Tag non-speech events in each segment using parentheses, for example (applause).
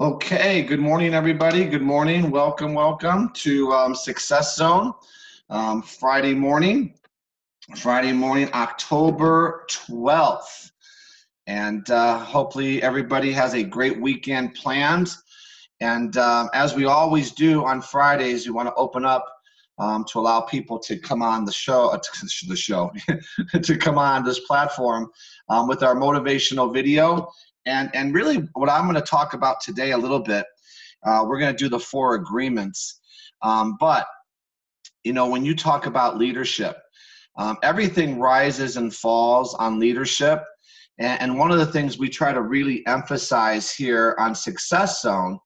Okay, good morning, everybody. Good morning. Welcome, welcome to um, Success Zone um, Friday morning. Friday morning, October 12th. And uh, hopefully, everybody has a great weekend planned. And um, as we always do on Fridays, we want to open up um, to allow people to come on the show, uh, the show, (laughs) to come on this platform um, with our motivational video and, and really, what I'm going to talk about today a little bit, uh, we're going to do the four agreements. Um, but, you know, when you talk about leadership, um, everything rises and falls on leadership. And, and one of the things we try to really emphasize here on Success Zone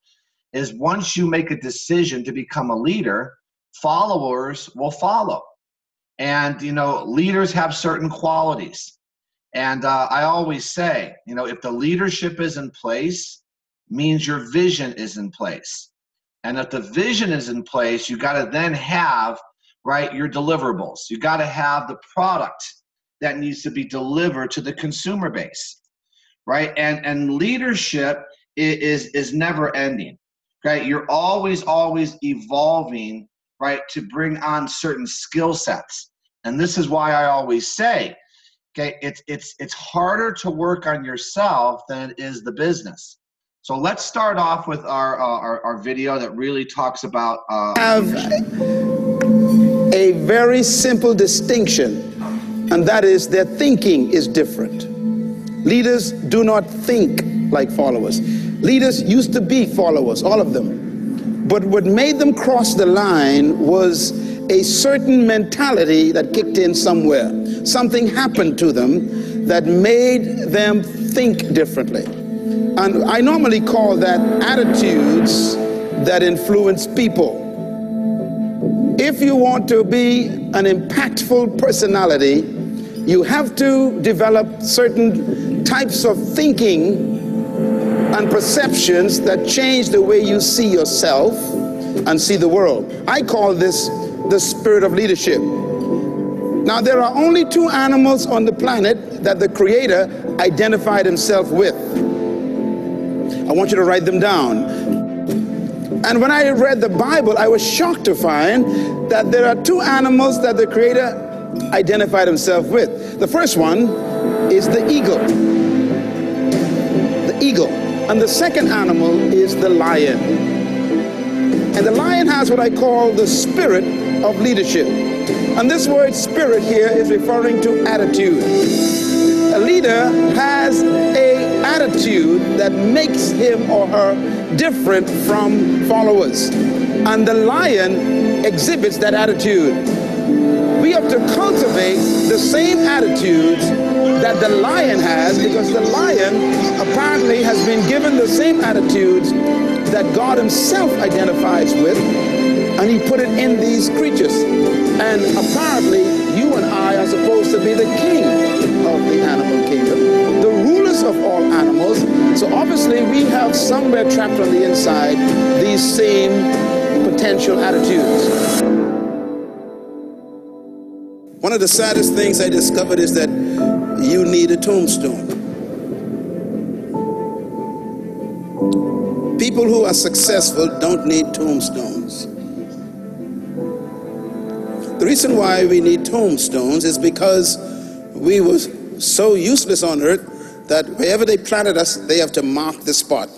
is once you make a decision to become a leader, followers will follow. And, you know, leaders have certain qualities. And uh, I always say, you know, if the leadership is in place, means your vision is in place. And if the vision is in place, you got to then have, right, your deliverables. You got to have the product that needs to be delivered to the consumer base, right? And and leadership is is never ending, right? You're always always evolving, right, to bring on certain skill sets. And this is why I always say, okay? It's it's it's harder to work on yourself than it is the business. So let's start off with our uh, our, our, video that really talks about uh, have a very simple distinction and that is their thinking is different. Leaders do not think like followers. Leaders used to be followers all of them. But what made them cross the line was a certain mentality that kicked in somewhere. Something happened to them that made them think differently. And I normally call that attitudes that influence people. If you want to be an impactful personality, you have to develop certain types of thinking and perceptions that change the way you see yourself and see the world. I call this the spirit of leadership. Now, there are only two animals on the planet that the Creator identified Himself with. I want you to write them down. And when I read the Bible, I was shocked to find that there are two animals that the Creator identified Himself with. The first one is the eagle. The eagle. And the second animal is the lion. And the lion has what I call the spirit of leadership. And this word spirit here is referring to attitude. A leader has a attitude that makes him or her different from followers. And the lion exhibits that attitude. We have to cultivate the same attitudes that the lion has because the lion apparently has been given the same attitudes that God himself identifies with and he put it in these creatures. And apparently, you and I are supposed to be the king of the animal kingdom, the rulers of all animals. So obviously, we have somewhere trapped on the inside these same potential attitudes. One of the saddest things I discovered is that you need a tombstone. People who are successful don't need tombstones. The reason why we need tombstones is because we were so useless on earth that wherever they planted us, they have to mark the spot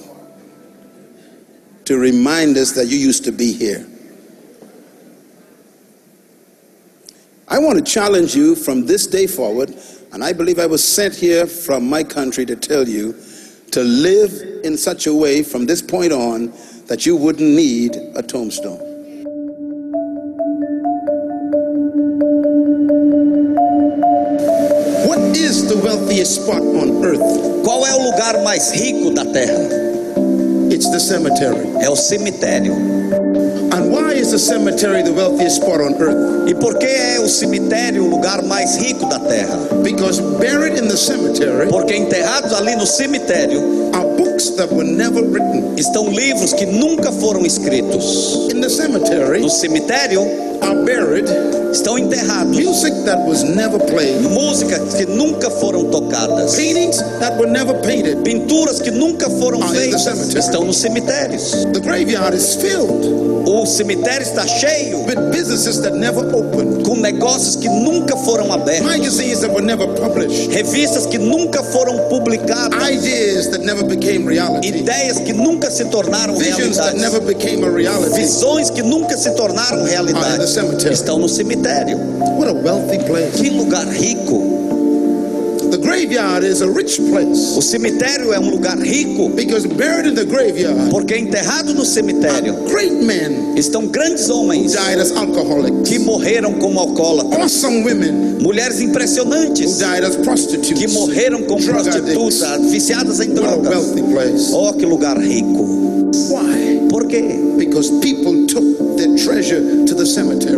to remind us that you used to be here. I want to challenge you from this day forward, and I believe I was sent here from my country to tell you to live in such a way from this point on that you wouldn't need a tombstone. Wealthiest spot on earth? Qual é o lugar mais rico da terra? It's the cemetery. É o cemitério. And why is the cemetery the wealthiest spot on earth? E por que é o cemitério o lugar mais rico da terra? Because buried in the cemetery Porque enterrados ali no cemitério are books that were never written. Estão livros que nunca foram escritos. In the cemetery No cemitério are buried, estão enterrados. music that was never played, Músicas que nunca foram tocadas. paintings that were never painted. Pinturas que nunca foram feitas estão nos cemitérios. The graveyard is filled O cemitério está cheio with businesses that never opened, com negócios que nunca foram abertos. magazines that were never published, Revistas que nunca foram publicadas. ideas that never became reality, Ideias que nunca se tornaram visions that realidade. never became a reality. Visões que nunca se tornaram realidade. Estão no cemitério. What a wealthy place. Que lugar rico. The graveyard is a rich place O cemitério é um lugar rico because buried in the graveyard porque enterrado no cemitério great men estão grandes who homens died as alcoholics, que morreram como alcoólatras. awesome women Mulheres who impressionantes died as que prostitutes. morreram como prostitutas, addicts. viciadas em What a drogas. wealthy place. Oh, que lugar rico. Why? Por quê? Because people took their treasure.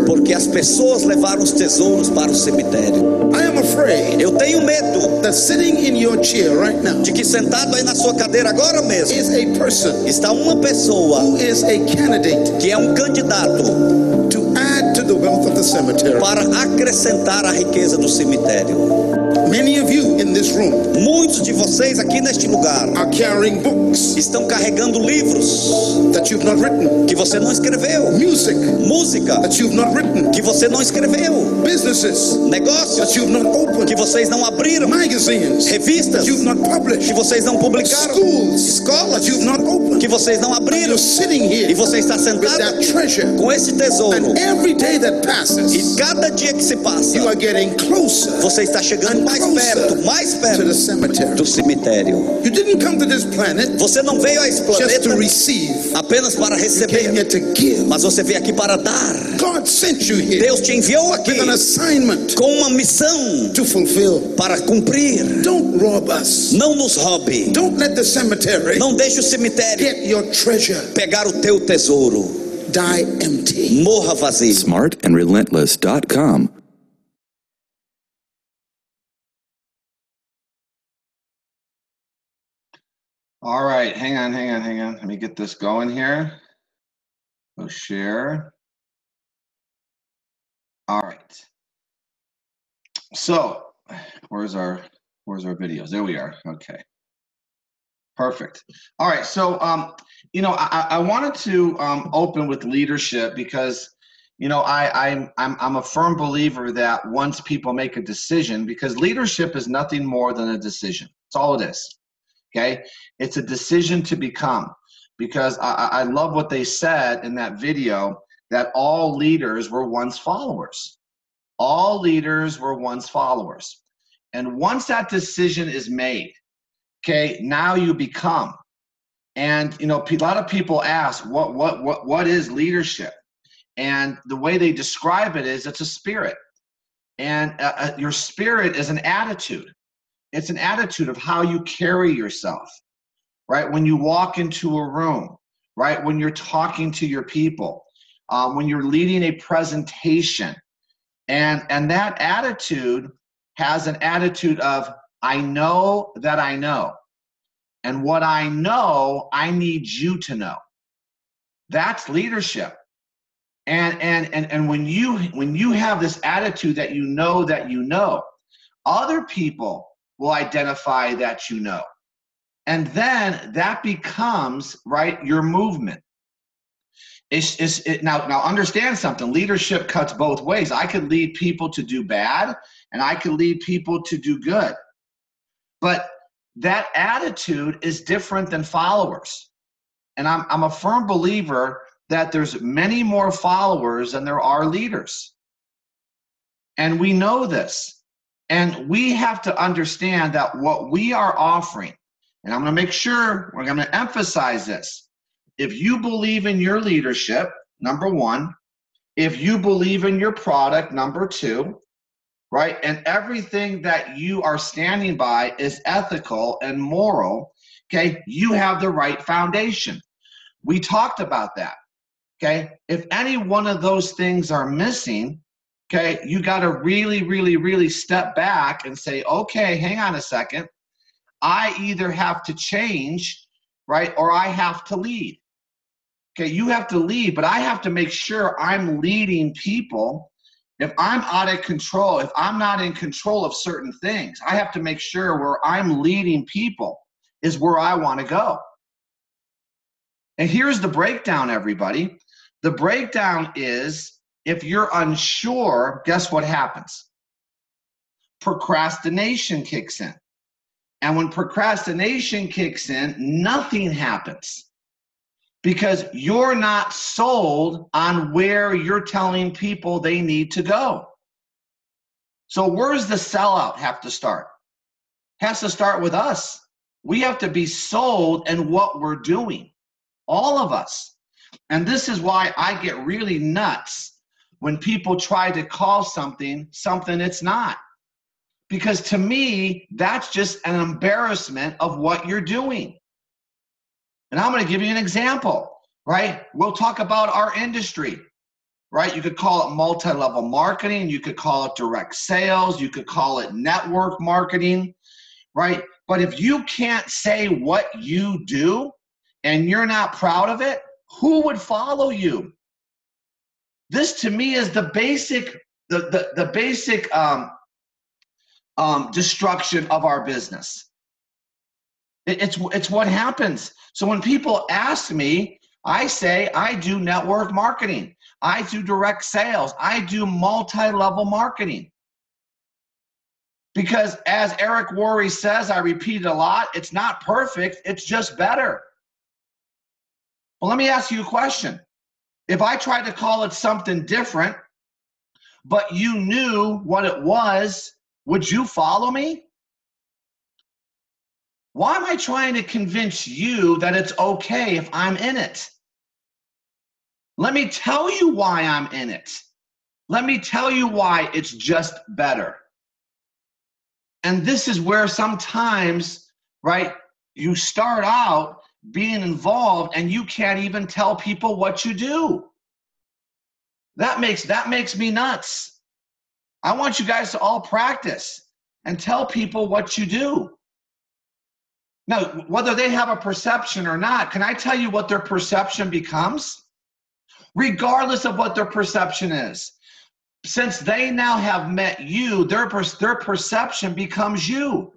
Porque as pessoas levaram os tesouros para o cemitério. I am afraid Eu tenho medo that sitting in your chair right now de que sentado aí na sua cadeira agora mesmo está uma pessoa que é um candidato to add to the wealth of the cemetery. para acrescentar a riqueza do cemitério. In this room. Muitos de vocês aqui neste lugar are carrying books estão carregando livros that you've not written, que você não escreveu, music música that you've not written, que você não escreveu, businesses negócios that you've not opened, que vocês não abriram, magazines revistas that you've not que published, vocês não publicaram, schools escolas that you've not. Que vocês não abriram You're sitting e here você está with sentado that treasure, com esse tesouro and every day that e passes, cada dia que se passa you are getting closer você está chegando and mais closer perto, mais to perto the cemetery. do cemitério. You didn't come to this planet Você não veio a esse just to planeta receive. apenas para You came receber, here to give. mas você veio aqui para dar. God sent you here Deus te enviou aqui with an assignment com uma missão to fulfill. para cumprir. Don't rob us. Não nos roube. Don't let the cemetery Não deixe o cemitério get your treasure. pegar o teu tesouro. Die empty. Morra vazio. smartandrelentless.com. All right, hang on, hang on, hang on. Let me get this going here. Go share. All right. So, where's our where's our videos? There we are. Okay. Perfect. All right. So, um, you know, I, I wanted to um, open with leadership because, you know, I, I'm I'm I'm a firm believer that once people make a decision, because leadership is nothing more than a decision. That's all it is. Okay. It's a decision to become. Because I I love what they said in that video that all leaders were once followers. All leaders were once followers. And once that decision is made, okay, now you become. And you know, a lot of people ask, what what what what is leadership? And the way they describe it is it's a spirit. And uh, uh, your spirit is an attitude. It's an attitude of how you carry yourself, right? When you walk into a room, right? When you're talking to your people, um, when you're leading a presentation, and and that attitude has an attitude of I know that I know, and what I know, I need you to know. That's leadership. And and and and when you when you have this attitude that you know that you know, other people will identify that you know. And then that becomes right your movement. It's, it's it, now now understand something. Leadership cuts both ways. I could lead people to do bad, and I could lead people to do good. But that attitude is different than followers. And I'm I'm a firm believer that there's many more followers than there are leaders. And we know this. And we have to understand that what we are offering, and I'm going to make sure we're going to emphasize this. If you believe in your leadership, number one, if you believe in your product, number two, right, and everything that you are standing by is ethical and moral, okay, you have the right foundation. We talked about that. Okay. If any one of those things are missing, okay, you got to really, really, really step back and say, okay, hang on a second. I either have to change, right, or I have to lead. Okay, you have to lead, but I have to make sure I'm leading people. If I'm out of control, if I'm not in control of certain things, I have to make sure where I'm leading people is where I want to go. And here's the breakdown, everybody. The breakdown is if you're unsure, guess what happens? Procrastination kicks in. And when procrastination kicks in, nothing happens because you're not sold on where you're telling people they need to go. So, where's the sellout have to start? Has to start with us. We have to be sold in what we're doing, all of us. And this is why I get really nuts when people try to call something something it's not. Because to me, that's just an embarrassment of what you're doing. And I'm going to give you an example, right? We'll talk about our industry, right? You could call it multi level marketing, you could call it direct sales, you could call it network marketing, right? But if you can't say what you do and you're not proud of it, who would follow you? This to me is the basic, the, the, the basic um, um, destruction of our business. It, it's, it's what happens. So when people ask me, I say I do network marketing. I do direct sales. I do multi level marketing. Because as Eric Worre says, I repeat it a lot, it's not perfect, it's just better. Well, let me ask you a question. If I tried to call it something different, but you knew what it was, would you follow me? Why am I trying to convince you that it's okay if I'm in it? Let me tell you why I'm in it. Let me tell you why it's just better. And this is where sometimes, right, you start out being involved and you can't even tell people what you do. That makes that makes me nuts. I want you guys to all practice and tell people what you do. Now, whether they have a perception or not, can I tell you what their perception becomes? Regardless of what their perception is. Since they now have met you, their, their perception becomes you.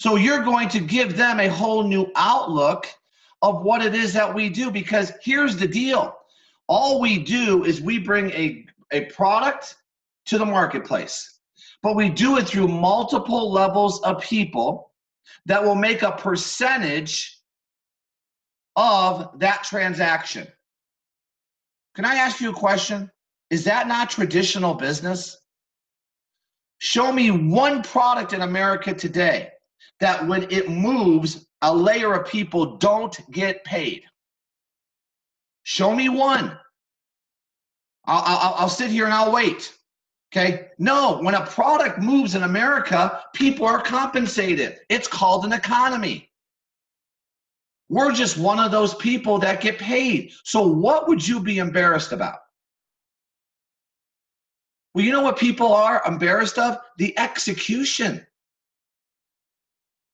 So you're going to give them a whole new outlook of what it is that we do because here's the deal all we do is we bring a, a product to the marketplace, but we do it through multiple levels of people that will make a percentage of that transaction. Can I ask you a question? Is that not traditional business? Show me one product in America today that when it moves, a layer of people don't get paid. Show me one. I'll, I'll, I'll sit here and I'll wait. Okay. No, when a product moves in America, people are compensated. It's called an economy. We're just one of those people that get paid. So, what would you be embarrassed about? Well, you know what people are embarrassed of? The execution.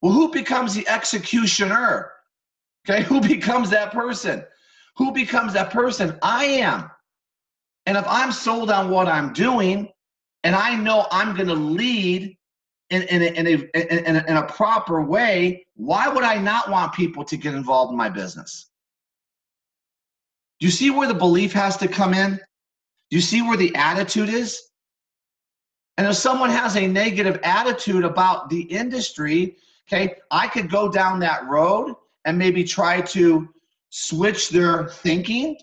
Well, who becomes the executioner? Okay, who (laughs) becomes that person? Who becomes that person? I am. And if I'm sold on what I'm doing and I know I'm going to lead in, in, a, in, a, in, a, in a proper way, why would I not want people to get involved in my business? Do you see where the belief has to come in? Do you see where the attitude is? And if someone has a negative attitude about the industry, okay, I could go down that road and maybe try to switch their thinking.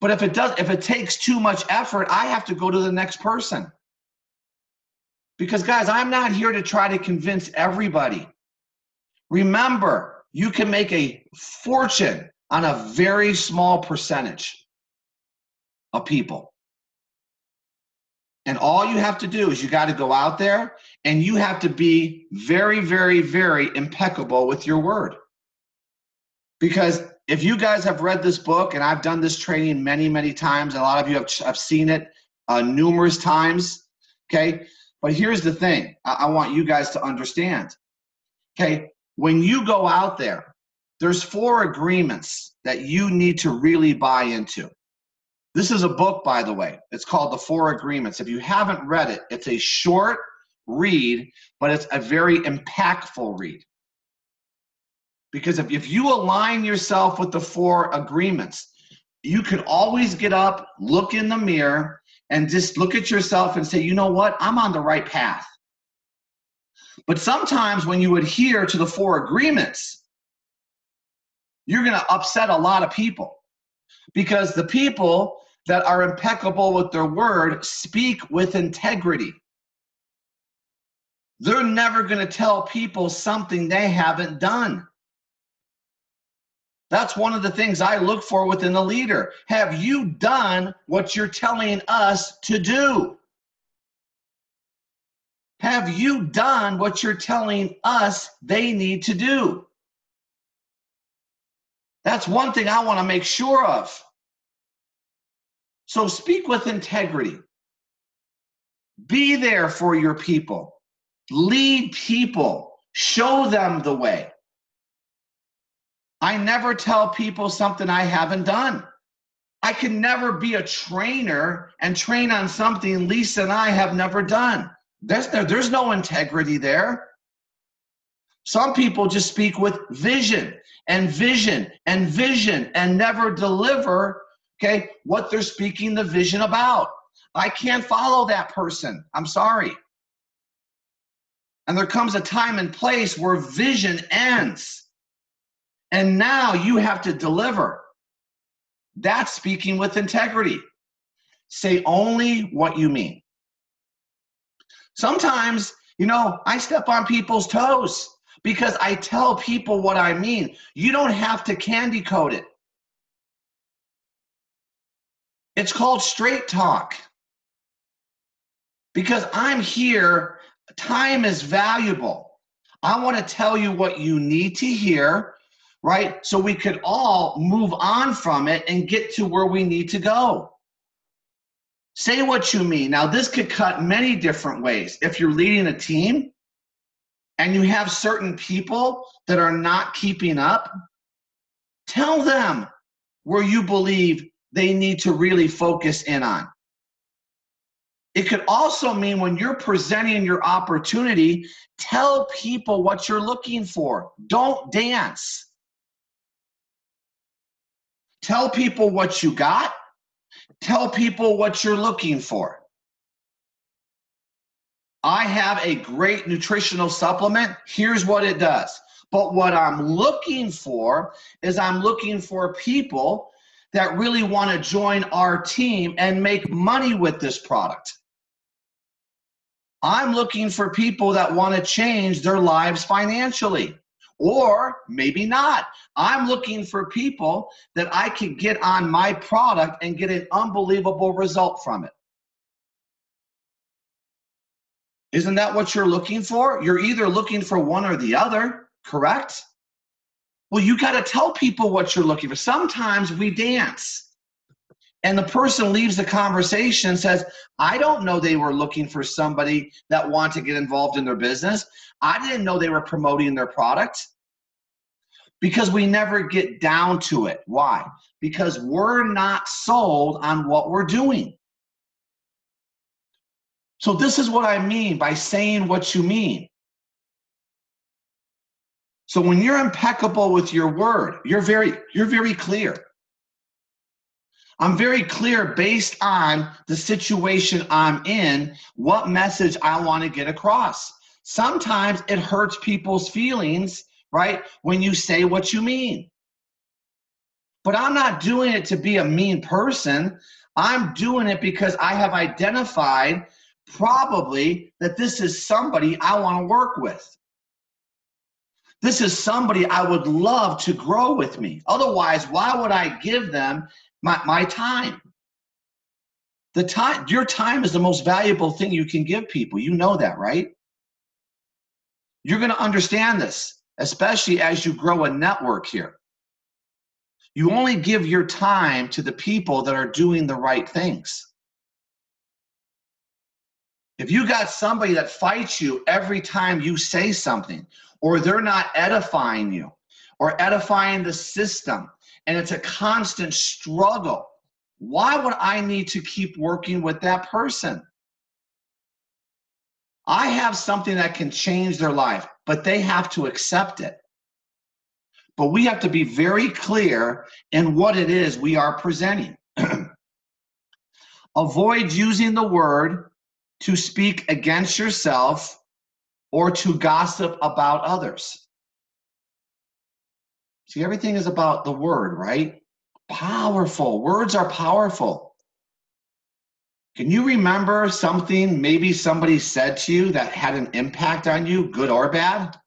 But if it does, if it takes too much effort, I have to go to the next person. Because, guys, I'm not here to try to convince everybody. Remember, you can make a fortune on a very small percentage of people. And all you have to do is you got to go out there and you have to be very, very, very impeccable with your word. Because if you guys have read this book, and I've done this training many, many times, a lot of you have, have seen it uh, numerous times, okay? But here's the thing I, I want you guys to understand, okay? When you go out there there's four agreements that you need to really buy into. This is a book, by the way. It's called The Four Agreements. If you haven't read it, it's a short read, but it's a very impactful read. Because if, if you align yourself with the four agreements, you can always get up, look in the mirror, and just look at yourself and say, you know what? I'm on the right path. But sometimes when you adhere to the four agreements, you're going to upset a lot of people because the people that are impeccable with their word speak with integrity. They're never going to tell people something they haven't done. That's one of the things I look for within a leader. Have you done what you're telling us to do? Have you done what you're telling us they need to do? That's one thing I want to make sure of. So speak with integrity. Be there for your people. Lead people. Show them the way. I never tell people something I haven't done. I can never be a trainer and train on something Lisa and I have never done. There's no, there's no integrity there. Some people just speak with vision and vision and vision and never deliver, okay, what they're speaking the vision about. I can't follow that person. I'm sorry. And there comes a time and place where vision ends. And now you have to deliver. That's speaking with integrity. Say only what you mean. Sometimes, you know, I step on people's toes because I tell people what I mean. You don't have to candy coat it. It's called straight talk. Because I'm here, time is valuable. I want to tell you what you need to hear right? So we could all move on from it and get to where we need to go. Say what you mean. Now, this could cut many different ways. If you're leading a team and you have certain people that are not keeping up, tell them where you believe they need to really focus in on. It could also mean when you're presenting your opportunity, tell people what you're looking for. Don't dance. Tell people what you got. Tell people what you're looking for. I have a great nutritional supplement. Here's what it does. But what I'm looking for is I'm looking for people that really want to join our team and make money with this product. I'm looking for people that want to change their lives financially or maybe not. I'm looking for people that I can get on my product and get an unbelievable result from it. Isn't that what you're looking for? You're either looking for one or the other, correct? Well, you got to tell people what you're looking for. Sometimes we dance. And the person leaves the conversation and says, I don't know they were looking for somebody that want to get involved in their business. I didn't know they were promoting their product because we never get down to it. Why? Because we're not sold on what we're doing. So, this is what I mean by saying what you mean. So, when you're impeccable with your word, you're very, you're very clear. I'm very clear based on the situation I'm in, what message I want to get across. Sometimes it hurts people's feelings, right? When you say what you mean. But I'm not doing it to be a mean person. I'm doing it because I have identified probably that this is somebody I want to work with. This is somebody I would love to grow with me. Otherwise, why would I give them my, my time? The time, your time is the most valuable thing you can give people. You know that, right? You're going to understand this, especially as you grow a network here. You only give your time to the people that are doing the right things. If you got somebody that fights you every time you say something, or they're not edifying you, or edifying the system. And it's a constant struggle. Why would I need to keep working with that person? I have something that can change their life, but they have to accept it. But we have to be very clear in what it is we are presenting. (clears throat) Avoid using the word to speak against yourself or to gossip about others. See, everything is about the word, right? Powerful. Words are powerful. Can you remember something maybe somebody said to you that had an impact on you, good or bad?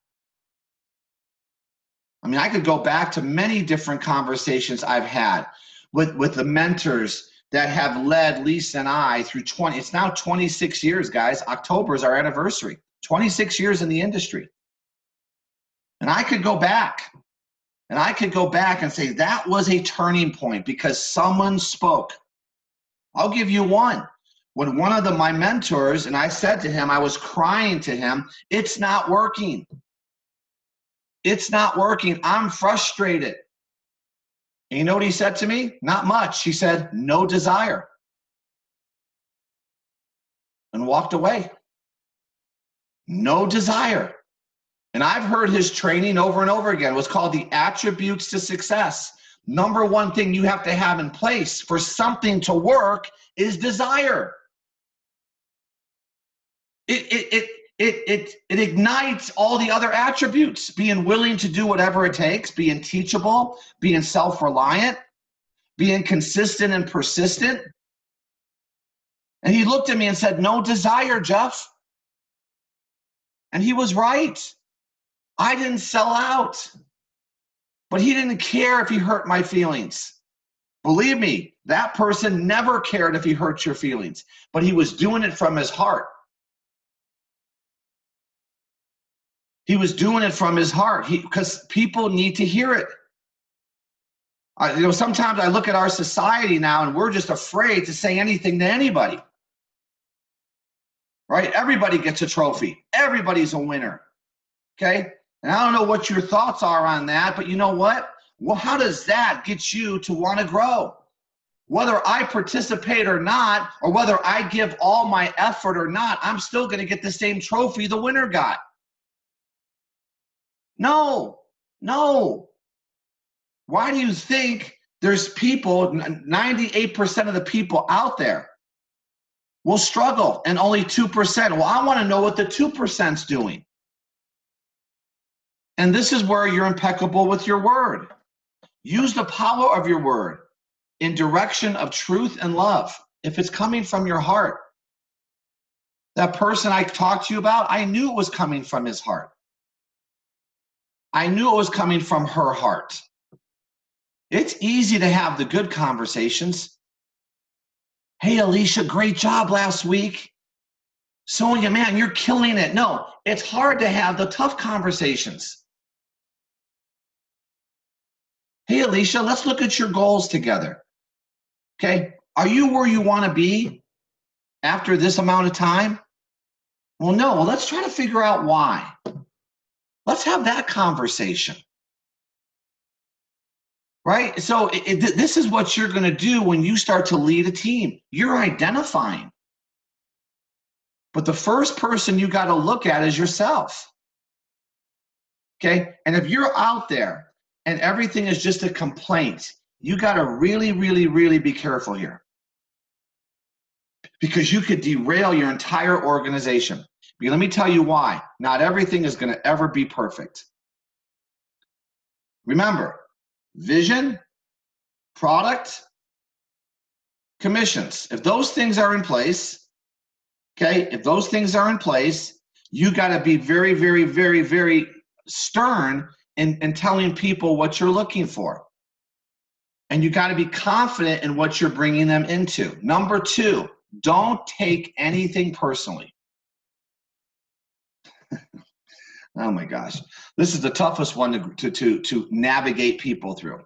I mean, I could go back to many different conversations I've had with, with the mentors that have led Lisa and I through 20, it's now 26 years, guys. October is our anniversary. 26 years in the industry. And I could go back and I could go back and say that was a turning point because someone spoke. I'll give you one. When one of the, my mentors, and I said to him, I was crying to him, it's not working. It's not working. I'm frustrated. And you know what he said to me? Not much. He said, no desire. And walked away. No desire. And I've heard his training over and over again. It was called the attributes to success. Number one thing you have to have in place for something to work is desire. It, it, it, it, it, it ignites all the other attributes being willing to do whatever it takes, being teachable, being self reliant, being consistent and persistent. And he looked at me and said, No desire, Jeff. And he was right. I didn't sell out, but he didn't care if he hurt my feelings. Believe me, that person never cared if he hurt your feelings, but he was doing it from his heart. He was doing it from his heart because people need to hear it. I, you know, sometimes I look at our society now and we're just afraid to say anything to anybody. Right? Everybody gets a trophy. Everybody's a winner. Okay? And I don't know what your thoughts are on that, but you know what? Well, how does that get you to want to grow? Whether I participate or not, or whether I give all my effort or not, I'm still going to get the same trophy the winner got. No, no. Why do you think there's people, 98% of the people out there will struggle and only 2%? Well, I want to know what the 2%'s doing. And this is where you're impeccable with your word. Use the power of your word in direction of truth and love. If it's coming from your heart, that person I talked to you about, I knew it was coming from his heart. I knew it was coming from her heart. It's easy to have the good conversations. Hey, Alicia, great job last week. Sonia, man, you're killing it. No, it's hard to have the tough conversations. Hey, Alicia, let's look at your goals together. Okay, are you where you want to be after this amount of time? Well, no. Well, let's try to figure out why. Let's have that conversation. Right? So, it, it, this is what you're going to do when you start to lead a team. You're identifying. But the first person you got to look at is yourself. Okay? And if you're out there and everything is just a complaint, you got to really, really, really be careful here. Because you could derail your entire organization. Let me tell you why. Not everything is going to ever be perfect. Remember, vision, product, commissions. If those things are in place, okay, if those things are in place, you got to be very, very, very, very stern in, in telling people what you're looking for. And you got to be confident in what you're bringing them into. Number two, don't take anything personally. (laughs) oh my gosh. This is the toughest one to, to, to, to navigate people through.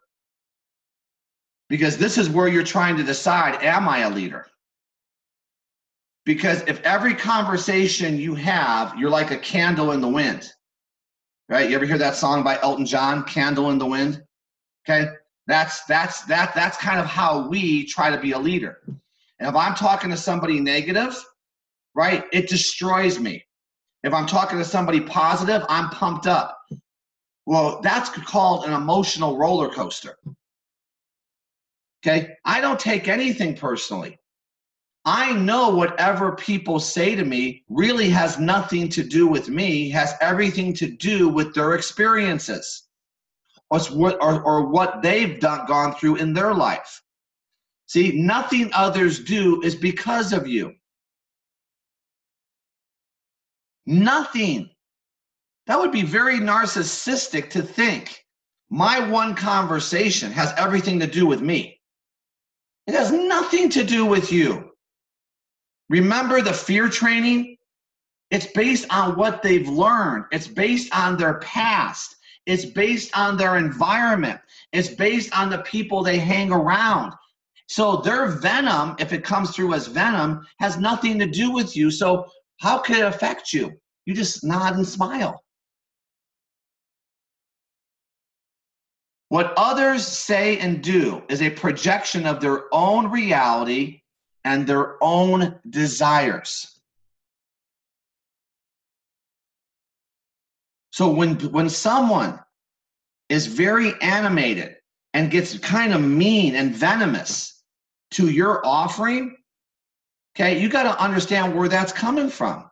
Because this is where you're trying to decide am I a leader? Because if every conversation you have, you're like a candle in the wind. right? You ever hear that song by Elton John, Candle in the Wind? Okay? That's that's that that's kind of how we try to be a leader. And if I'm talking to somebody negative, right, it destroys me. If I'm talking to somebody positive, I'm pumped up. Well, that's called an emotional roller coaster. Okay? I don't take anything personally. I know whatever people say to me really has nothing to do with me, has everything to do with their experiences or what, or, or what they've done, gone through in their life. See, nothing others do is because of you. Nothing. That would be very narcissistic to think my one conversation has everything to do with me. It has nothing to do with you. Remember the fear training? It's based on what they've learned, it's based on their past, it's based on their environment, it's based on the people they hang around. So their venom, if it comes through as venom, has nothing to do with you. So how could it affect you? You just nod and smile. What others say and do is a projection of their own reality and their own desires. So when when someone is very animated and gets kind of mean and venomous to your offering, okay, you got to understand where that's coming from.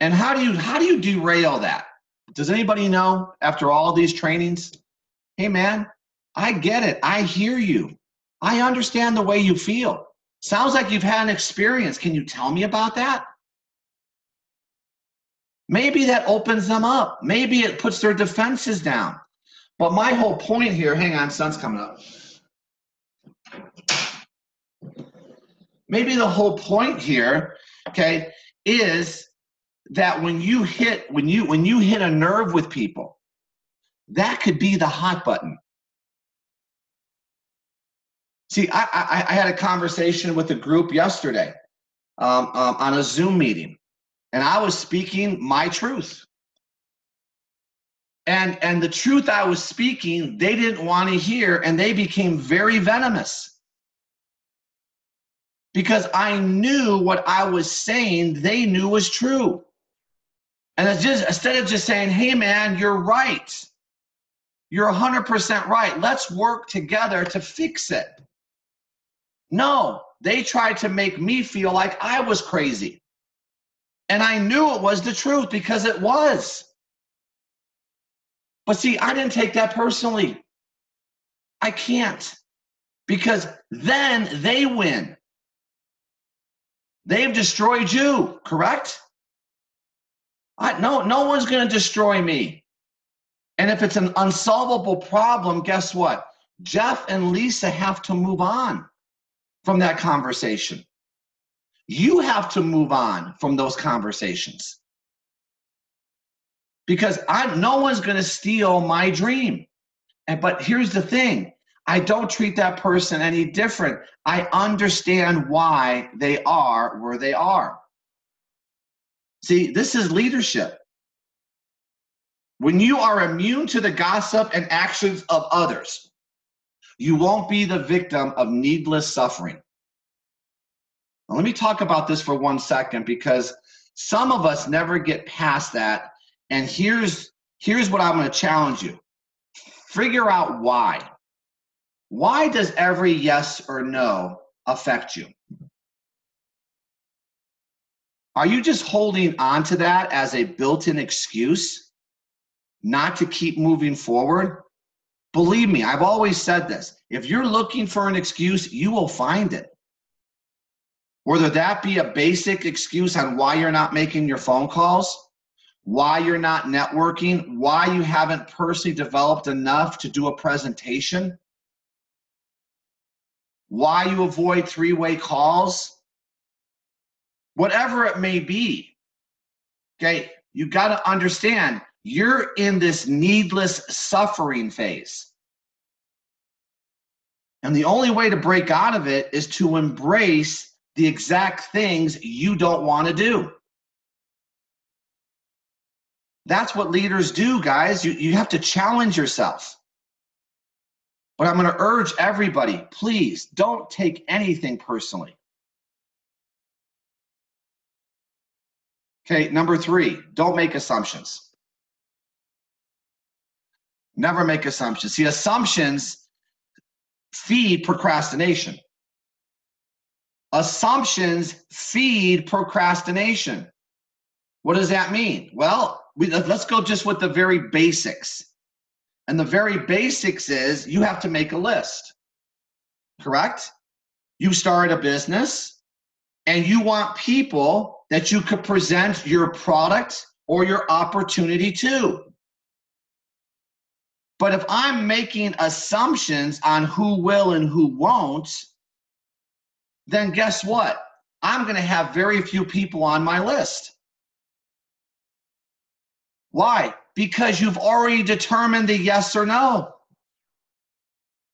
And how do you how do you derail that? Does anybody know after all these trainings? Hey man, I get it. I hear you. I understand the way you feel. Sounds like you've had an experience. Can you tell me about that? Maybe that opens them up. Maybe it puts their defenses down. But my whole point here, hang on, sun's coming up. Maybe the whole point here, okay, is that when you hit when you when you hit a nerve with people, that could be the hot button. See, I, I, I had a conversation with a group yesterday um, um, on a Zoom meeting, and I was speaking my truth. And, and the truth I was speaking, they didn't want to hear, and they became very venomous. Because I knew what I was saying, they knew was true. And it's just instead of just saying, hey man, you're right. You're 100% right. Let's work together to fix it. No, they tried to make me feel like I was crazy. And I knew it was the truth because it was. But see, I didn't take that personally. I can't because then they win. They've destroyed you, correct? I, no, no one's going to destroy me. And if it's an unsolvable problem, guess what? Jeff and Lisa have to move on from that conversation. You have to move on from those conversations. Because I no one's going to steal my dream. And but here's the thing, I don't treat that person any different. I understand why they are where they are. See, this is leadership. When you are immune to the gossip and actions of others, you won't be the victim of needless suffering. Now, let me talk about this for one second because some of us never get past that. And here's here's what I'm going to challenge you. Figure out why. Why does every yes or no affect you? Are you just holding on to that as a built in excuse not to keep moving forward? Believe me, I've always said this. If you're looking for an excuse, you will find it. Whether that be a basic excuse on why you're not making your phone calls, why you're not networking, why you haven't personally developed enough to do a presentation, why you avoid three way calls, whatever it may be. Okay, you got to understand you're in this needless suffering phase. And the only way to break out of it is to embrace the exact things you don't want to do. That's what leaders do, guys. You, you have to challenge yourself. But I'm going to urge everybody please don't take anything personally. Okay, number three, don't make assumptions. Never make assumptions. See, assumptions feed procrastination. Assumptions feed procrastination. What does that mean? Well, we, let's go just with the very basics. And the very basics is you have to make a list, correct? You start a business and you want people that you could present your product or your opportunity to. But if I'm making assumptions on who will and who won't, then guess what? I'm going to have very few people on my list. Why? Because you've already determined the yes or no.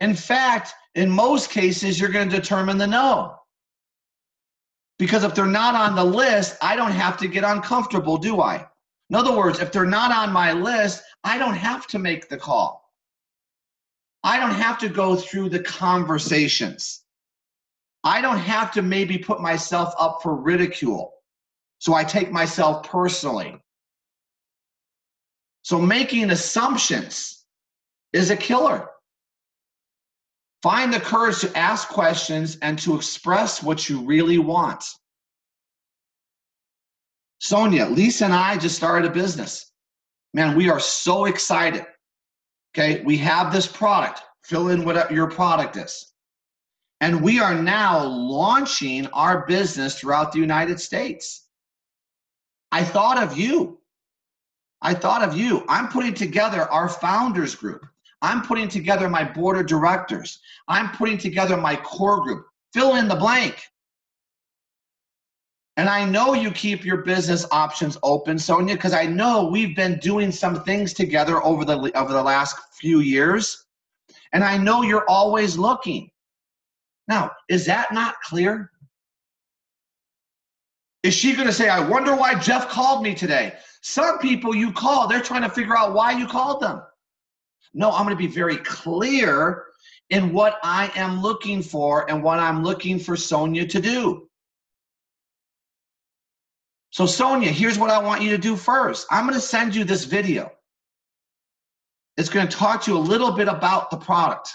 In fact, in most cases, you're going to determine the no. Because if they're not on the list, I don't have to get uncomfortable, do I? In other words, if they're not on my list, I don't have to make the call. I don't have to go through the conversations. I don't have to maybe put myself up for ridicule. So I take myself personally. So making assumptions is a killer. Find the courage to ask questions and to express what you really want. Sonia, Lisa, and I just started a business. Man, we are so excited. Okay, we have this product. Fill in what your product is. And we are now launching our business throughout the United States. I thought of you. I thought of you. I'm putting together our founders group. I'm putting together my board of directors. I'm putting together my core group. Fill in the blank. And I know you keep your business options open, Sonia, because I know we've been doing some things together over the over the last few years. And I know you're always looking. Now, is that not clear? Is she going to say, I wonder why Jeff called me today? Some people you call, they're trying to figure out why you called them. No, I'm going to be very clear in what I am looking for and what I'm looking for Sonia to do. So, Sonia, here's what I want you to do first. I'm going to send you this video. It's going to talk to you a little bit about the product.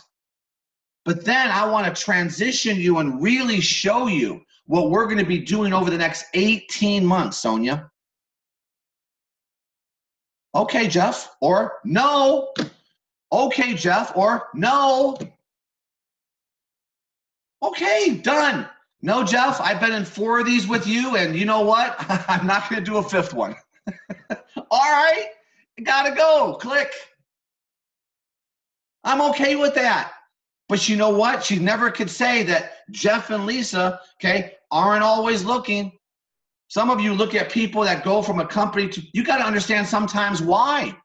But then I want to transition you and really show you what we're going to be doing over the next 18 months, Sonia. Okay, Jeff, or no. Okay, Jeff, or no. Okay, done. No, Jeff, I've been in four of these with you, and you know what? (laughs) I'm not going to do a fifth one. (laughs) All right, gotta go. Click. I'm okay with that. But you know what? She never could say that Jeff and Lisa, okay, aren't always looking. Some of you look at people that go from a company to, you got to understand sometimes why.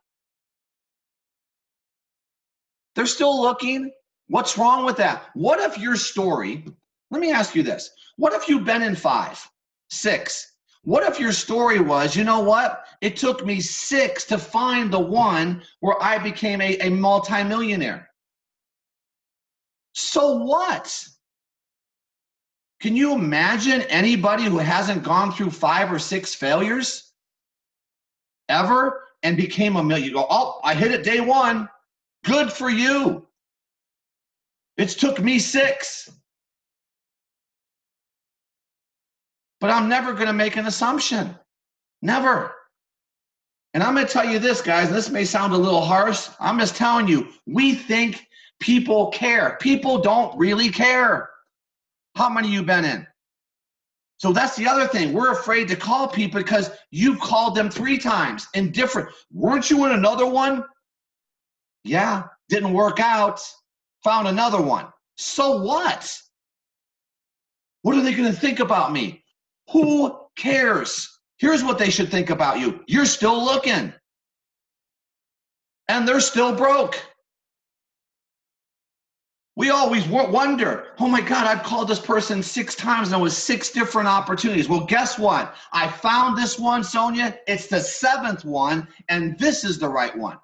They're still looking. What's wrong with that? What if your story let me ask you this. What if you've been in five, six? What if your story was, you know what? It took me six to find the one where I became a, a multimillionaire. So what? Can you imagine anybody who hasn't gone through five or six failures ever and became a million? You go, oh, I hit it day one. Good for you. It's took me six. But I'm never going to make an assumption. Never. And I'm going to tell you this, guys, this may sound a little harsh. I'm just telling you, we think people care. People don't really care. How many you been in? So that's the other thing. We're afraid to call people because you've called them three times and different. Weren't you in another one? Yeah, didn't work out. Found another one. So what? What are they going to think about me? Who cares? Here's what they should think about you you're still looking, and they're still broke. We always wonder, oh my God, I've called this person six times and it was six different opportunities. Well, guess what? I found this one, Sonia. It's the seventh one, and this is the right one.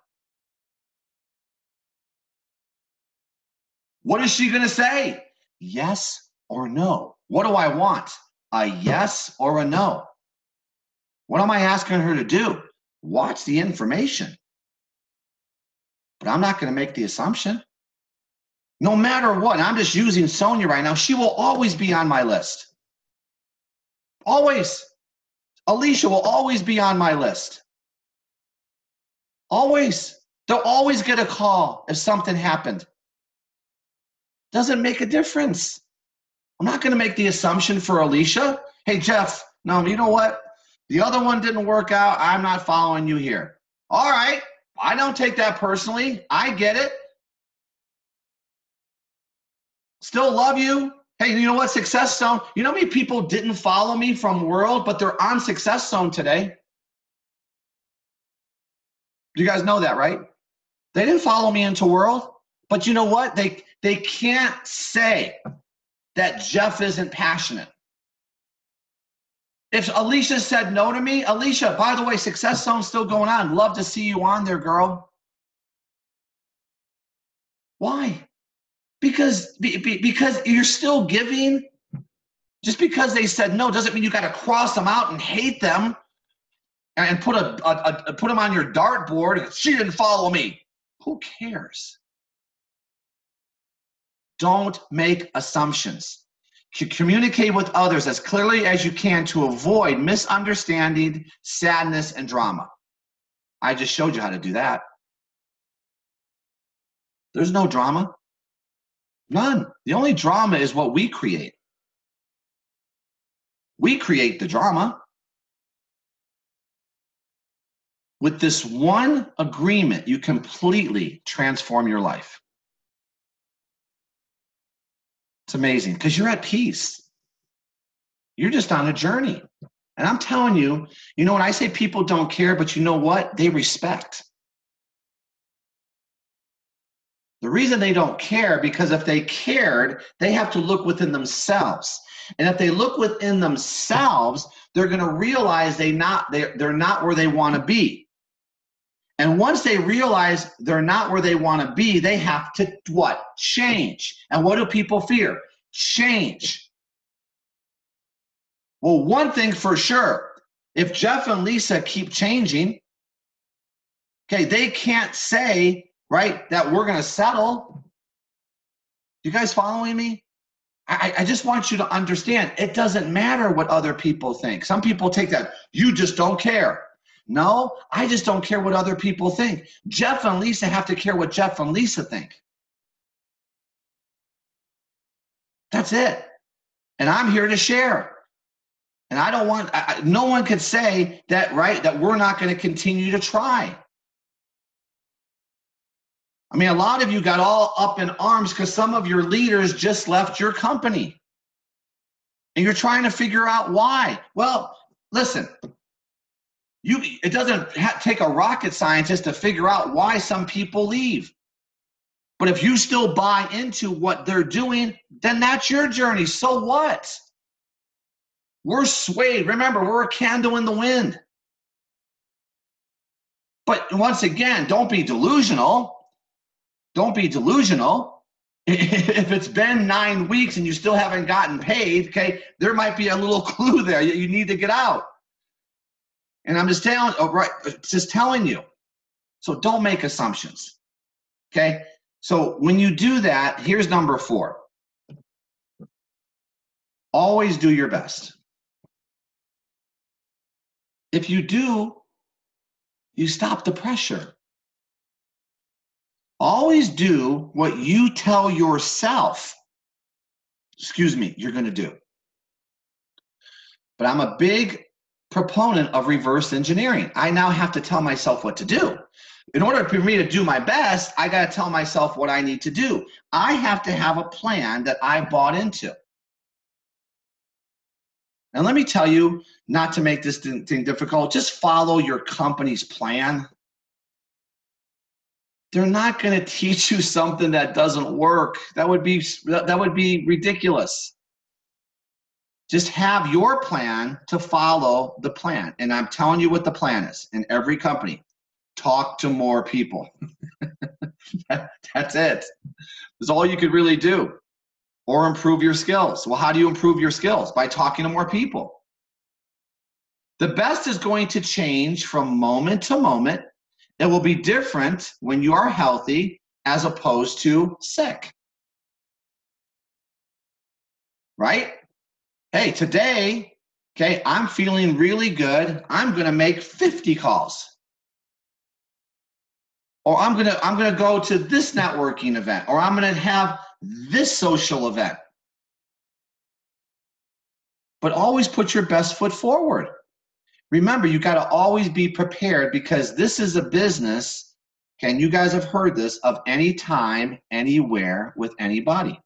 What is she going to say? Yes or no? What do I want? A yes or a no? What am I asking her to do? Watch the information. But I'm not going to make the assumption. No matter what, I'm just using Sonia right now. She will always be on my list. Always. Alicia will always be on my list. Always. They'll always get a call if something happened. Doesn't make a difference. I'm not going to make the assumption for Alicia. Hey, Jeff, no, you know what? The other one didn't work out. I'm not following you here. All right. I don't take that personally. I get it. Still love you. Hey, you know what? Success Zone. You know how many people didn't follow me from World, but they're on Success Zone today? You guys know that, right? They didn't follow me into World, but you know what? They they can't say that Jeff isn't passionate. If Alicia said no to me, Alicia, by the way, Success Zone's still going on. Love to see you on there, girl. Why? Because because you're still giving. Just because they said no doesn't mean you got to cross them out and hate them and put a, a, a put them on your dartboard. She didn't follow me. Who cares? Don't make assumptions. Communicate with others as clearly as you can to avoid misunderstanding, sadness, and drama. I just showed you how to do that. There's no drama. None. The only drama is what we create. We create the drama. With this one agreement, you completely transform your life. It's amazing because you're at peace. You're just on a journey. And I'm telling you, you know, when I say people don't care, but you know what? They respect. The reason they don't care, because if they cared, they have to look within themselves. And if they look within themselves, they're going to realize they not they're, they're not where they want to be. And once they realize they're not where they want to be, they have to what? Change. And what do people fear? Change. Well, one thing for sure if Jeff and Lisa keep changing, okay, they can't say, right, that we're going to settle. You guys following me? I, I, just want you to understand it doesn't matter what other people think. Some people take that, you just don't care. No, I just don't care what other people think. Jeff and Lisa have to care what Jeff and Lisa think. That's it. And I'm here to share. And I don't want, I, no one could say that, right, that we're not going to continue to try. I mean, a lot of you got all up in arms because some of your leaders just left your company. And you're trying to figure out why. Well, listen, you, it doesn't ha- take a rocket scientist to figure out why some people leave. But if you still buy into what they're doing, then that's your journey. So what? We're swayed. Remember, we're a candle in the wind. But once again, don't be delusional. Don't be delusional. (laughs) If it's been nine weeks and you still haven't gotten paid, okay, there might be a little (laughs) clue there. You need to get out. And I'm just telling, oh, right, just telling you. So don't make assumptions. Okay. So when you do that, here's number four. Always do your best. If you do, you stop the pressure. Always do what you tell yourself, excuse me, you're going to do. But I'm a big proponent of reverse engineering. I now have to tell myself what to do. In order for me to do my best, I got to tell myself what I need to do. I have to have a plan that I bought into. And let me tell you, not to make this thing difficult, just follow your company's plan. They're not going to teach you something that doesn't work. That would be that would be ridiculous. Just have your plan to follow the plan. And I'm telling you what the plan is in every company. Talk to more people. (laughs) that, that's it. That's all you could really do. Or improve your skills. Well, how do you improve your skills? By talking to more people. The best is going to change from moment to moment. It will be different when you are healthy as opposed to sick. Right? Hey, today, okay, I'm feeling really good. I'm going to make 50 calls. Or I'm going to I'm going to go to this networking event or I'm going to have this social event. But always put your best foot forward remember you got to always be prepared because this is a business and you guys have heard this of any time anywhere with anybody.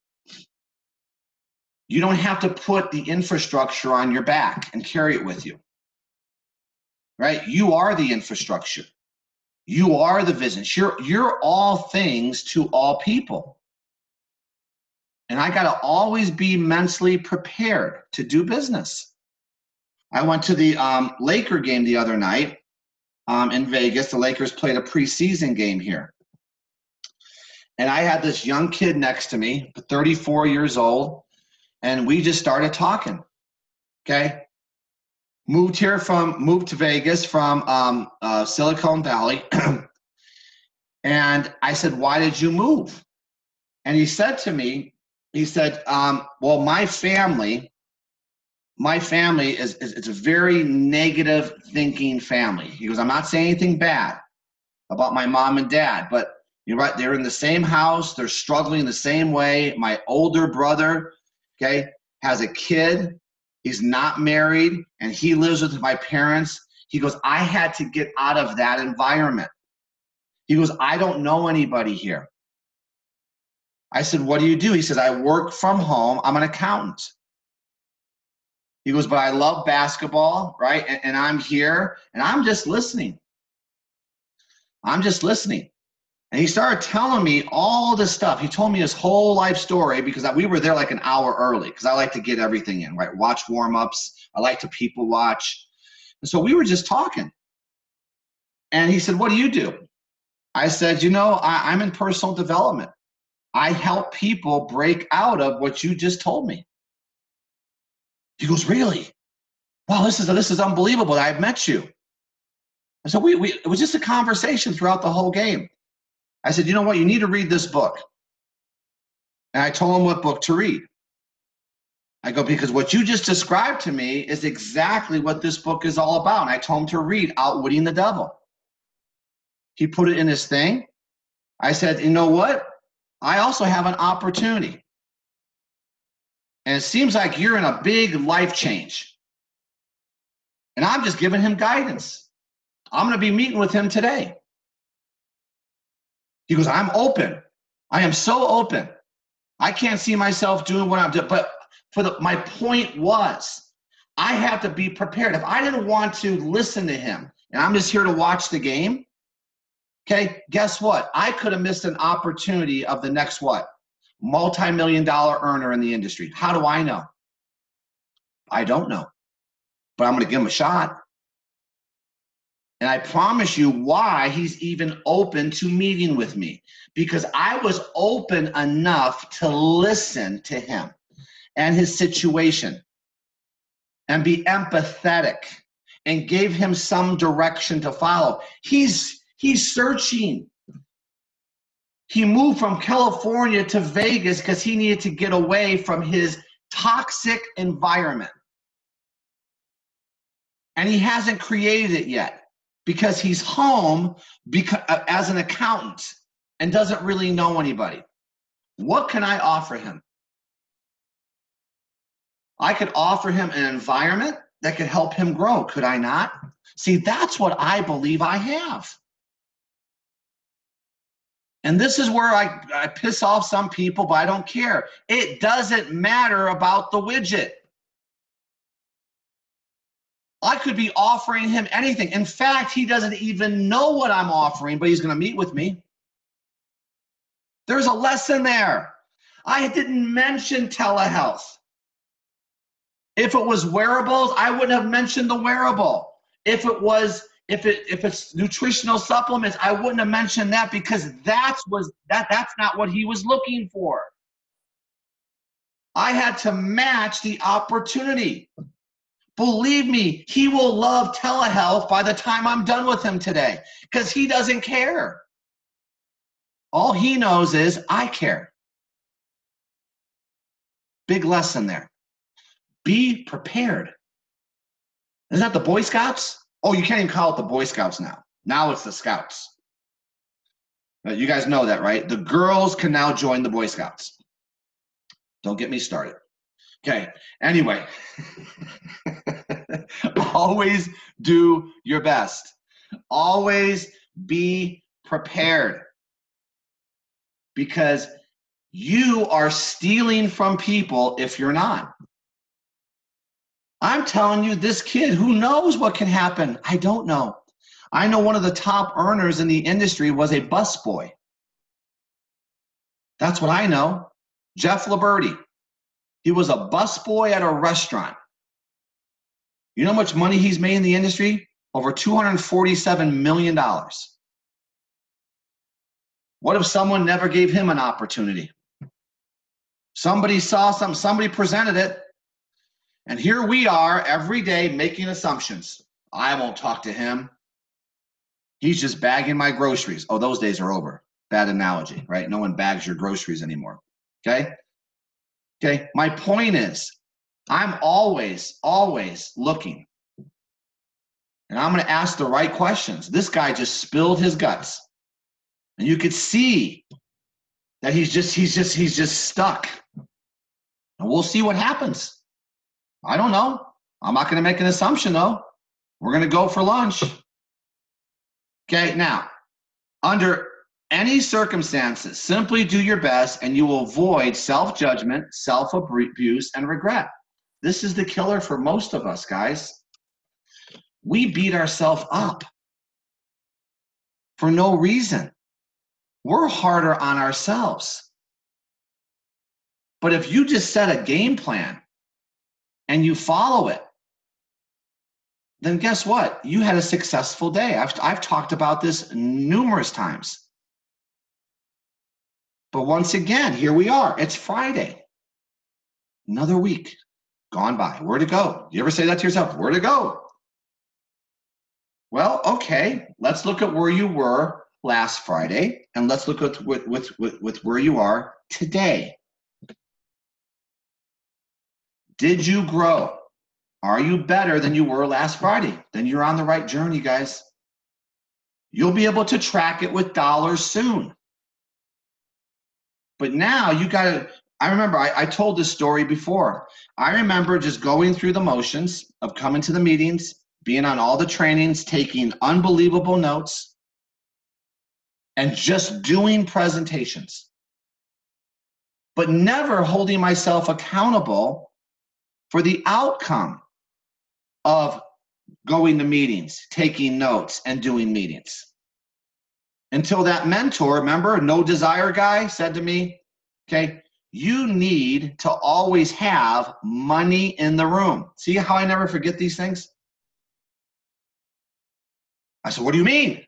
You don't have to put the infrastructure on your back and carry it with you. Right? You are the infrastructure. You are the business. You're you're all things to all people. And i got to always be mentally prepared to do business I went to the um, Laker game the other night um, in Vegas. The Lakers played a preseason game here. And I had this young kid next to me, 34 years old, and we just started talking. Okay. Moved here from, moved to Vegas from um, uh, Silicon Valley. (clears throat) and I said, Why did you move? And he said to me, He said, um, Well, my family, my family is, is it's a very negative thinking family. He goes, I'm not saying anything bad about my mom and dad, but you're right, they're in the same house, they're struggling the same way. My older brother, okay, has a kid, he's not married, and he lives with my parents. He goes, I had to get out of that environment. He goes, I don't know anybody here. I said, What do you do? He says, I work from home. I'm an accountant. He goes, but I love basketball, right? And, and I'm here and I'm just listening. I'm just listening. And he started telling me all this stuff. He told me his whole life story because we were there like an hour early because I like to get everything in, right? Watch warm ups. I like to people watch. And so we were just talking. And he said, What do you do? I said, You know, I, I'm in personal development. I help people break out of what you just told me. He goes, Really? Wow, this is this is unbelievable. I've met you. And so we, we it was just a conversation throughout the whole game. I said, you know what, you need to read this book. And I told him what book to read. I go, because what you just described to me is exactly what this book is all about. And I told him to read Outwitting the Devil. He put it in his thing. I said, you know what? I also have an opportunity. And it seems like you're in a big life change. And I'm just giving him guidance. I'm going to be meeting with him today. He goes, I'm open. I am so open. I can't see myself doing what I'm doing. But for the my point was, I have to be prepared. If I didn't want to listen to him and I'm just here to watch the game, okay, guess what? I could have missed an opportunity of the next what? Multi-million dollar earner in the industry. How do I know? I don't know. But I'm going to give him a shot. And I promise you why he's even open to meeting with me. Because I was open enough to listen to him and his situation and be empathetic and gave him some direction to follow. He's he's searching. He moved from California to Vegas because he needed to get away from his toxic environment. And he hasn't created it yet because he's home because, uh, as an accountant and doesn't really know anybody. What can I offer him? I could offer him an environment that could help him grow, could I not? See, that's what I believe I have. And this is where I, I piss off some people, but I don't care. It doesn't matter about the widget. I could be offering him anything. In fact, he doesn't even know what I'm offering, but he's going to meet with me. There's a lesson there. I didn't mention telehealth. If it was wearables, I wouldn't have mentioned the wearable. If it was if it if it's nutritional supplements, I wouldn't have mentioned that because that's was that that's not what he was looking for. I had to match the opportunity. Believe me, he will love telehealth by the time I'm done with him today because he doesn't care. All he knows is I care. Big lesson there. Be prepared. Isn't that the Boy Scouts? Oh, you can't even call it the Boy Scouts now. Now it's the Scouts. Uh, you guys know that, right? The girls can now join the Boy Scouts. Don't get me started. Okay, anyway, (laughs) always do your best. Always be prepared because you are stealing from people if you're not. I'm telling you, this kid, who knows what can happen? I don't know. I know one of the top earners in the industry was a busboy. That's what I know. Jeff Liberty. He was a busboy at a restaurant. You know how much money he's made in the industry? Over $247 million. What if someone never gave him an opportunity? Somebody saw some, somebody presented it, and here we are every day making assumptions. I won't talk to him. He's just bagging my groceries. Oh, those days are over. Bad analogy, right? No one bags your groceries anymore. Okay? Okay, my point is, I'm always, always looking. And I'm going to ask the right questions. This guy just spilled his guts. And you could see that he's just, he's just, he's just stuck. And we'll see what happens. I don't know. I'm not going to make an assumption though. We're going to go for lunch. Okay, now, under any circumstances, simply do your best and you will avoid self judgment, self abuse, and regret. This is the killer for most of us, guys. We beat ourselves up for no reason. We're harder on ourselves. But if you just set a game plan and you follow it, then guess what? You had a successful day. I've, I've talked about this numerous times. But once again, here we are. It's Friday. Another week gone by. Where to go? You ever say that to yourself? Where to go? Well, okay. Let's look at where you were last Friday, and let's look at with, with, with, with where you are today. Did you grow? Are you better than you were last Friday? Then you're on the right journey, guys. You'll be able to track it with dollars soon. But now you got to, I remember I, I, told this story before. I remember just going through the motions of coming to the meetings, being on all the trainings, taking unbelievable notes, and just doing presentations, but never holding myself accountable for the outcome of going to meetings, taking notes, and doing meetings until that mentor, remember, no desire guy said to me, okay, you need to always have money in the room. See how I never forget these things? I said, what do you mean?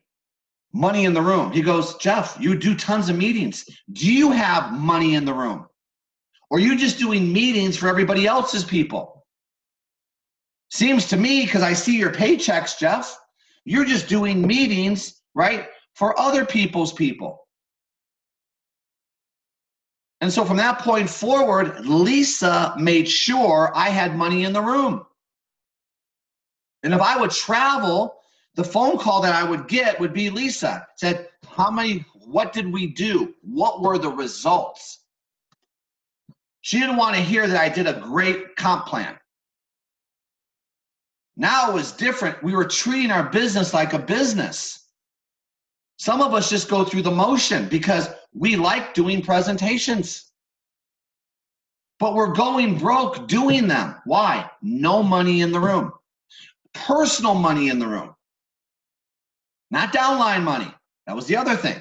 Money in the room. He goes, Jeff, you do tons of meetings. Do you have money in the room? Or you just doing meetings for everybody else's people? Seems to me, because I see your paychecks, Jeff, you're just doing meetings, right, for other people's people. And so from that point forward, Lisa made sure I had money in the room. And if I would travel, the phone call that I would get would be Lisa said, How many, what did we do? What were the results? She didn't want to hear that I did a great comp plan. Now it was different. We were treating our business like a business. Some of us just go through the motion because we like doing presentations. But we're going broke doing them. Why? No money in the room. Personal money in the room. Not downline money. That was the other thing.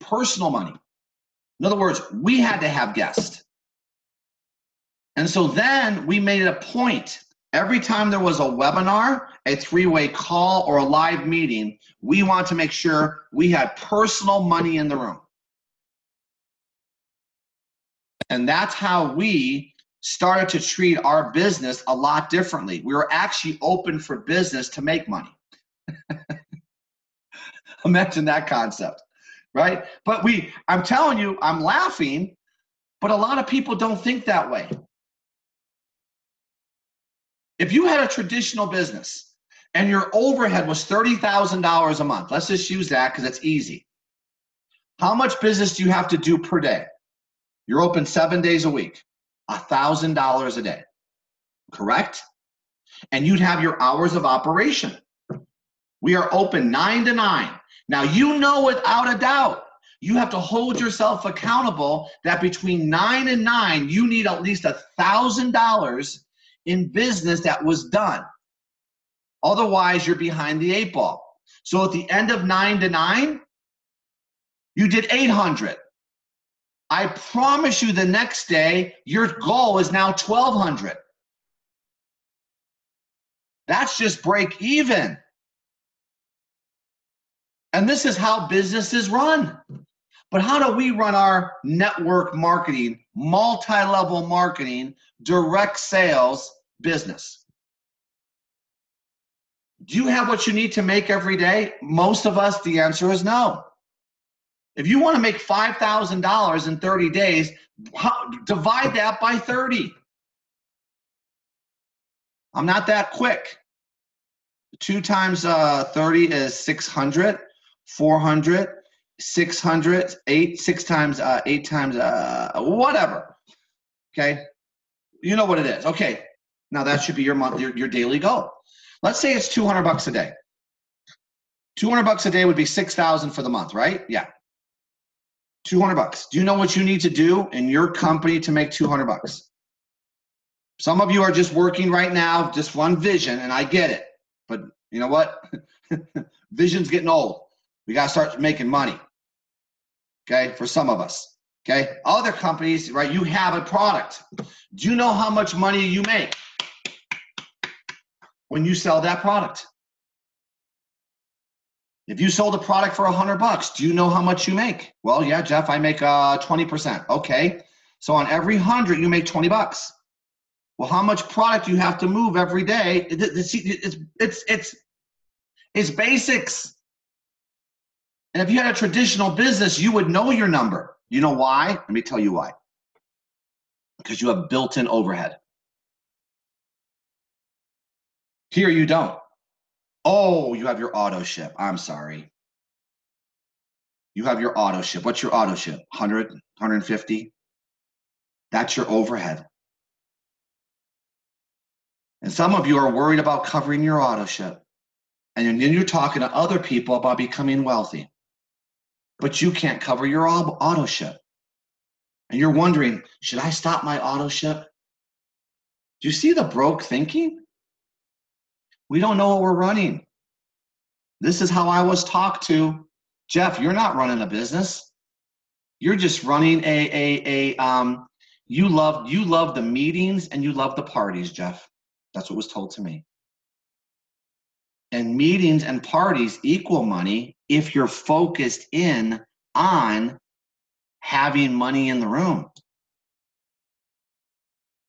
Personal money. In other words, we had to have guests. And so then we made it a point every time there was a webinar, a three way call, or a live meeting, we want to make sure we had personal money in the room. And that's how we started to treat our business a lot differently. We were actually open for business to make money. (laughs) Imagine that concept, right? But we, I'm telling you, I'm laughing, but a lot of people don't think that way. If you had a traditional business and your overhead was $30,000 a month, let's just use that because it's easy. How much business do you have to do per day? You're open seven days a week, $1,000 a day, correct? And you'd have your hours of operation. We are open nine to nine. Now, you know without a doubt, you have to hold yourself accountable that between nine and nine, you need at least a $1,000 in business that was done. Otherwise, you're behind the eight ball. So at the end of nine to nine, you did 800. I promise you the next day, your goal is now 1200. That's just break even. And this is how businesses run. But how do we run our network marketing, multi level marketing, direct sales business? Do you have what you need to make every day? Most of us, the answer is no. If you want to make $5,000 in 30 days, divide that by 30. I'm not that quick. Two times uh, 30 is 600, 400, 600, eight, six times, uh, eight times, uh, whatever. Okay. You know what it is. Okay. Now that should be your month, your, your daily goal. Let's say it's 200 bucks a day. 200 bucks a day would be 6,000 for the month, right? Yeah. 200 bucks. Do you know what you need to do in your company to make 200 bucks? Some of you are just working right now, just one vision, and I get it. But you know what? (laughs) Vision's getting old. We got to start making money okay, for some of us. Okay, other companies, right? You have a product. Do you know how much money you make when you sell that product? If you sold a product for a hundred bucks, do you know how much you make? Well, yeah, Jeff, I make uh, 20%. Okay. So on every hundred, you make 20 bucks. Well, how much product you have to move every day? It's, it's, it's, it's, it's basics. And if you had a traditional business, you would know your number. You know why? Let me tell you why. Because you have built in overhead. Here you don't. Oh, you have your auto ship. I'm sorry. You have your auto ship. What's your auto ship? 100, 150? That's your overhead. And some of you are worried about covering your auto ship. And then you're talking to other people about becoming wealthy but you can't cover your auto ship. And you're wondering, should I stop my auto ship? Do you see the broke thinking? We don't know what we're running. This is how I was talked to. Jeff, you're not running a business. You're just running a a a um you love you love the meetings and you love the parties, Jeff. That's what was told to me. And meetings and parties equal money if you're focused in on having money in the room.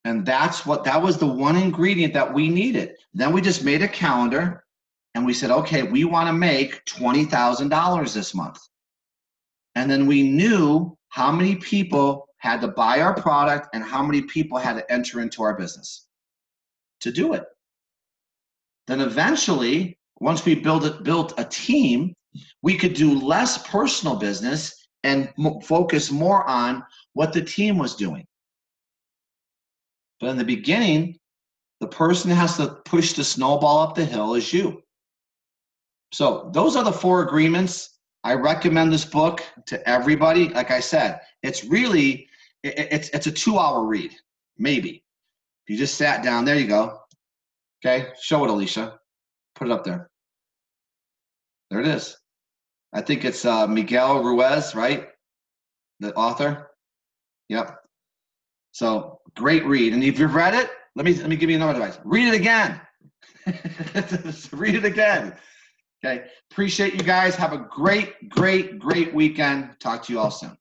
And that's what that was the one ingredient that we needed. Then we just made a calendar and we said, okay, we want to make $20,000 this month. And then we knew how many people had to buy our product and how many people had to enter into our business to do it. Then eventually, once we built it, built a team, we could do less personal business and focus more on what the team was doing. But in the beginning, the person that has to push the snowball up the hill is you. So those are the four agreements. I recommend this book to everybody. Like I said, it's really it's it's a two hour read, maybe. If you just sat down, there you go. Okay, show it, Alicia. Put it up there. There it is. I think it's uh, Miguel Ruiz, right? the author. Yep. So great read. And if you've read it, let me let me give you another advice. Read it again. (laughs) read it again. Okay. Appreciate you guys. Have a great, great, great weekend. Talk to you all soon.